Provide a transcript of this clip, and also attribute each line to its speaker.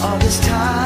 Speaker 1: all this time.